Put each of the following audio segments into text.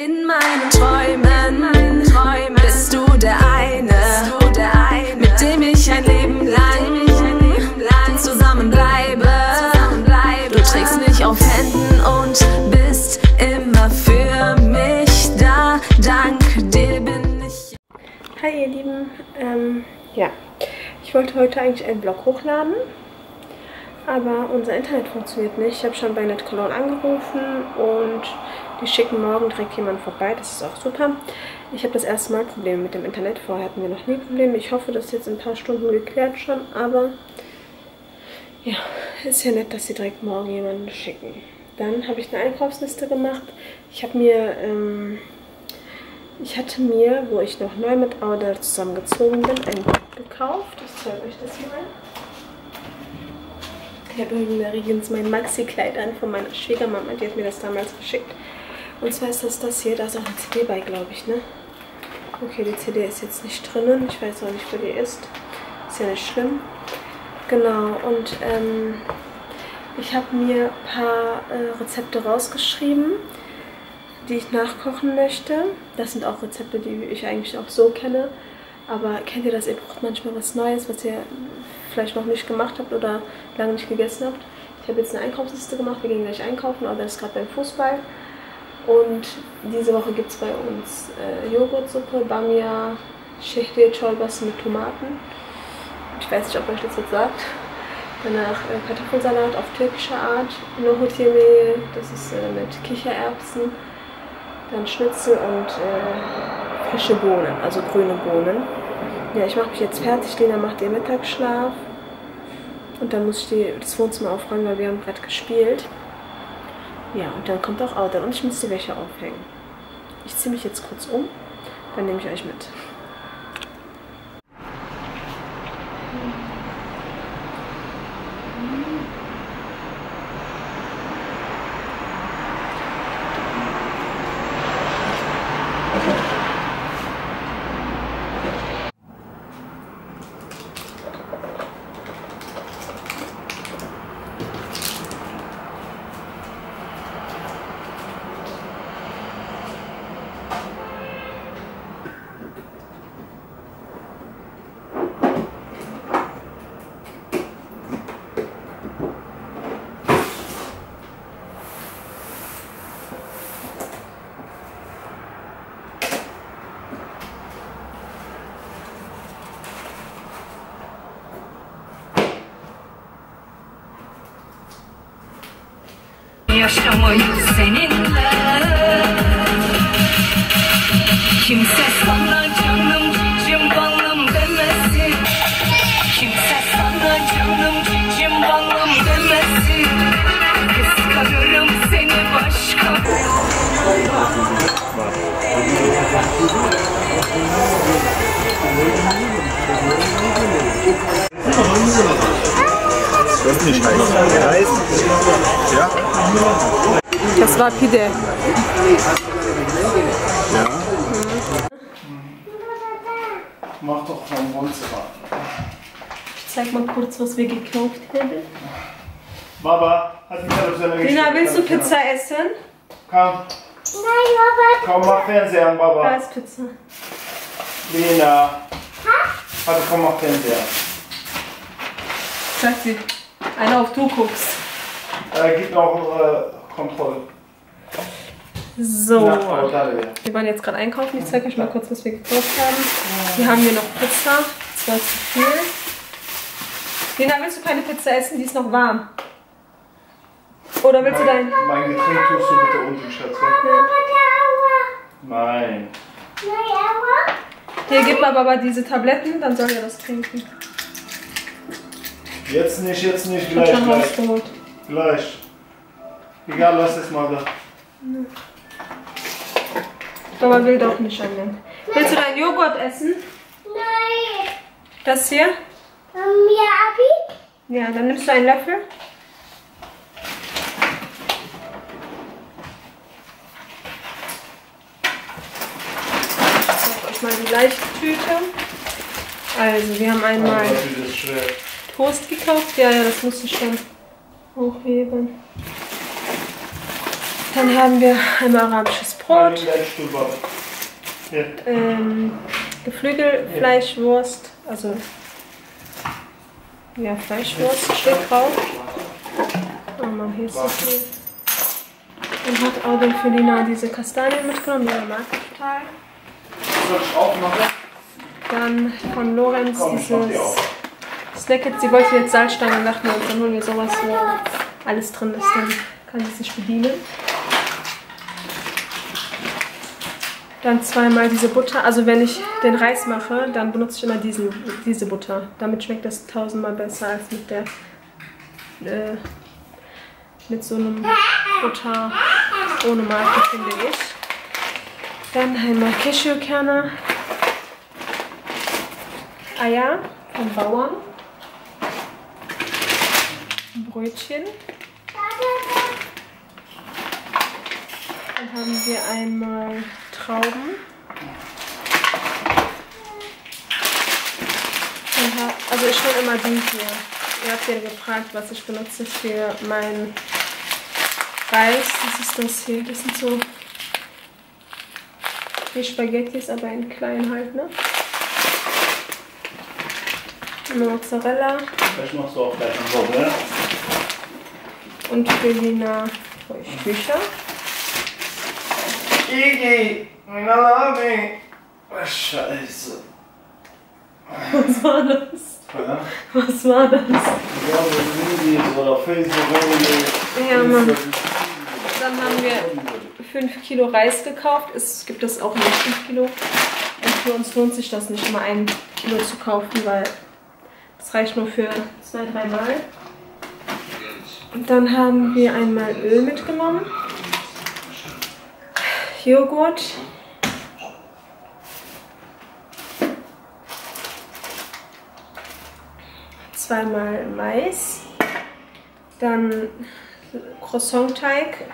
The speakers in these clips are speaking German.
In meinen Träumen, Träumen bist du der eine, mit dem ich ein Leben lang zusammenbleibe. Du trägst mich auf Händen und bist immer für mich da. Dank dir bin ich. Hi ihr Lieben, ähm, ja, ich wollte heute eigentlich einen Blog hochladen, aber unser Internet funktioniert nicht. Ich habe schon bei NetCologne angerufen und die schicken morgen direkt jemanden vorbei, das ist auch super. Ich habe das erste Mal Probleme mit dem Internet, vorher hatten wir noch nie Probleme. Ich hoffe, das ist jetzt in ein paar Stunden geklärt schon, aber ja, ist ja nett, dass sie direkt morgen jemanden schicken. Dann habe ich eine Einkaufsliste gemacht. Ich habe mir, ähm, ich hatte mir, wo ich noch neu mit Auder zusammengezogen bin, ein Buch gekauft. Ich zeige euch das mal. Ich habe übrigens mein Maxi-Kleid an von meiner Schwiegermama, die hat mir das damals geschickt. Und zwar ist das das hier, da ist auch eine CD bei, glaube ich, ne? Okay, die CD ist jetzt nicht drinnen. Ich weiß auch nicht, wo die ist. Ist ja nicht schlimm. Genau, und ähm, ich habe mir ein paar äh, Rezepte rausgeschrieben, die ich nachkochen möchte. Das sind auch Rezepte, die ich eigentlich auch so kenne. Aber kennt ihr das? Ihr braucht manchmal was Neues, was ihr vielleicht noch nicht gemacht habt oder lange nicht gegessen habt. Ich habe jetzt eine Einkaufsliste gemacht. Wir gehen gleich einkaufen, aber das ist gerade beim Fußball. Und diese Woche gibt es bei uns äh, Joghurtsuppe, Bamia, Şehriye Çorbası mit Tomaten. Ich weiß nicht, ob euch das jetzt sagt. Danach äh, Kartoffelsalat auf türkische Art, Nohutyemeği, das ist äh, mit Kichererbsen. Dann Schnitzel und äh, frische Bohnen, also grüne Bohnen. Ja, ich mache mich jetzt fertig. Lena macht ihr Mittagsschlaf. Und dann muss ich die, das Wohnzimmer aufräumen, weil wir haben gerade gespielt. Ja, und dann kommt auch Auto und ich muss die Wäsche aufhängen. Ich ziehe mich jetzt kurz um, dann nehme ich euch mit. Yaşamayı seninle Kimse sana canım cicim balım demesin Kimse sana canım cicim balım demesin Kıskanırım seni başka Das nicht heiß. Heiß? Das war Pide. Ja. Mach doch vom Wohnzimmer. Ich zeig mal kurz, was wir gekauft haben. Baba, hat mich auf seine Lina, willst du Pizza essen? Komm. Nein, Baba. Komm, mach Fernseher an, Da Baba. ist Pizza. Lina. Warte, komm, mach Fernseher. Sagt sie. Einer auf du guckst. Äh, gib noch äh, Kontrolle. So. Wir waren jetzt gerade einkaufen. Ich zeige euch mal kurz, was wir gekauft haben. Wir haben hier noch Pizza. Das war zu viel. Lena, willst du keine Pizza essen? Die ist noch warm. Oder willst du dein... Mein Getränk tust du bitte unten, Schatz. ja? Nein. Hier, gib mal Baba diese Tabletten, dann soll er das trinken. Jetzt nicht, jetzt nicht, gleich, schon gleich. rausgeholt. Gleich. Egal, lass es mal da. Baba will doch nicht annehmen. Willst du deinen Joghurt essen? Nein. Das hier? Ja, Abi? Ja, dann nimmst du einen Löffel. Ich zeig euch mal die leichte Tüte. Also, wir haben einmal Aber. Toast gekauft. Ja, ja, das musst du schon hochheben. Dann haben wir einmal arabisches Brot. Ja. ähm, Geflügelfleischwurst, also ja, Fleischwurst steht drauf. Oh Mann, hier ist so viel. Und hat auch den Felina diese Kastanien mitgenommen, die er mag ich total. Soll ich aufmachen? Dann von Lorenz dieses auf. Snacket. Sie wollte jetzt Salzstangen machen und dann holen wir sowas, wo alles drin ist. Dann kann sie sich bedienen. Dann zweimal diese Butter. Also wenn ich den Reis mache, dann benutze ich immer diesen, diese Butter. Damit schmeckt das tausendmal besser als mit der äh, mit so einem Butter ohne Marke, finde ich. Dann einmal Cashewkerne. Eier vom Bauern. Brötchen. Dann haben wir einmal Trauben. Also ich hole immer die hier. Ihr habt ja gefragt, was ich benutze für mein Reis. Das ist das hier. Das sind so wie Spaghettis, aber in klein halt, ne? Einmal Mozzarella Vielleicht machst du auch gleich einen Bock, ne? und Berliner Tücher. Iggy, Nalami. Scheiße. Was war das? Ja? Was war das? Ja, so Videos oder Facebook Ja, Mann. Dann haben wir 5 Kilo Reis gekauft. Es gibt das auch nicht 5 Kilo. Und für uns lohnt sich das nicht immer ein Kilo zu kaufen, weil das reicht nur für zwei, drei Mal. Und dann haben wir einmal Öl mitgenommen. Joghurt. Zweimal Mais. Dann Croissant-Teig.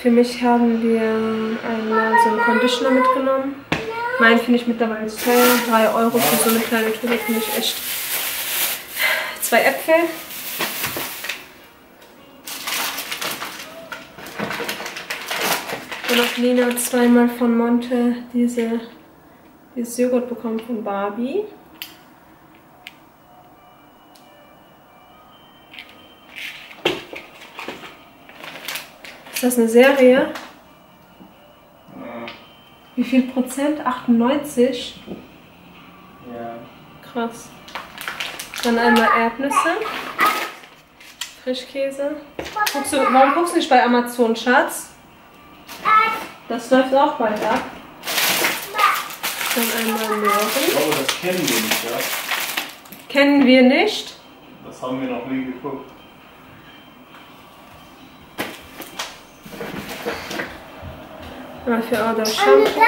Für mich haben wir einmal so einen Conditioner mitgenommen. Meinen finde ich mittlerweile zu teuer. 3 Euro für so eine kleine Tüte finde ich echt. Zwei Äpfel. Dann hat Lena zweimal von Monte diese, dieses Joghurt bekommen von Barbie. Ist das eine Serie? Wie viel Prozent? 98? Ja. Krass. Dann einmal Erdnüsse. Frischkäse. Guckst du, warum guckst du nicht bei Amazon, Schatz? Das läuft auch bald ab. Dann einmal Ich Möhren. glaube, das kennen wir nicht, ja? Kennen wir nicht. Das haben wir noch nie geguckt. Mal für Order Shampoo.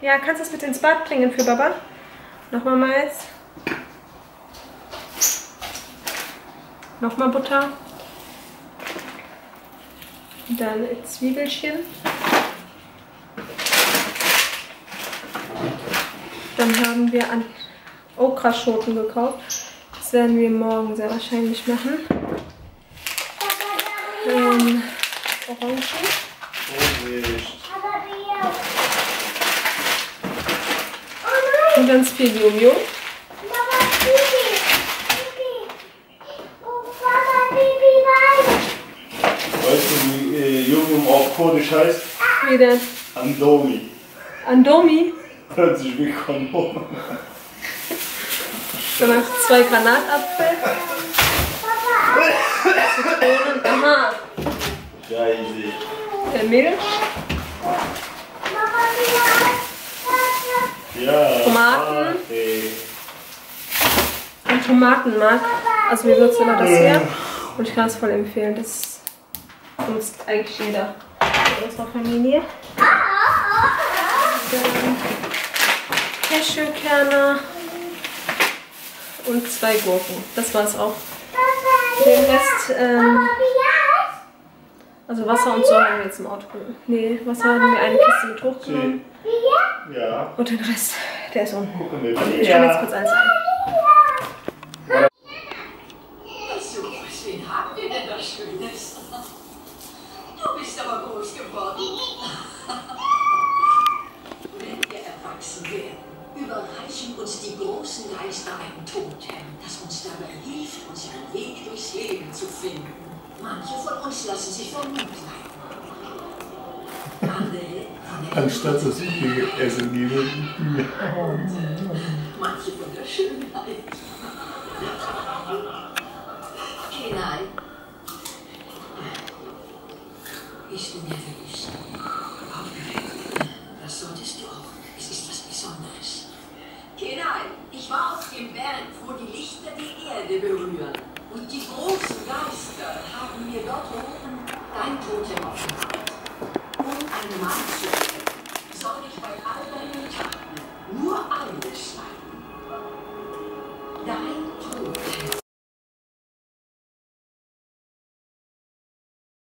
Ja, kannst du es mit ins Bad bringen für Baba? Nochmal Mais. Nochmal Butter. Dann Zwiebelchen. Dann haben wir an Okraschoten gekauft. Das werden wir morgen sehr wahrscheinlich machen. Ähm, Orangen. Und ganz viel Jojo. Weißt du, wie äh, Junge auf Kurdisch heißt? Wie denn? Andomi. Andomi. Hört sich wie Kondom. Dann noch zwei Granatapfel. Zitronen. Aha. Scheiße. Äh, Milch. Ja. Tomaten. Okay. Ein Tomatenmark. Also wir nutzen immer das hier. Und ich kann es voll empfehlen. Das benutzt eigentlich jeder in unserer Familie. Cashewkerne und zwei Gurken. Das war's auch. Den Rest, ähm, also Wasser und so haben wir jetzt im Auto. Nee, Wasser haben wir eine Kiste mit hochgenommen. Ja. Und den Rest, der ist unten. Ich kann jetzt kurz eins ein. So, wen haben wir denn da Schönes? Du bist aber groß geworden. Wenn wir erwachsen werden, überreichen uns die großen Geister einen Totem, das uns dabei hilft, unseren Weg durchs Leben zu finden. Manche von uns lassen sich vermuten. Anstatt dass ich dir Essen gebe. manche von der Schönheit. Kenai, bist du nervös? Aufgeregt? Das solltest du auch. Es ist was Besonderes. Kenai, ich war auf dem Berg, wo die Lichter die Erde berühren. Und die großen Geister haben mir dort oben dein Totem offenbart.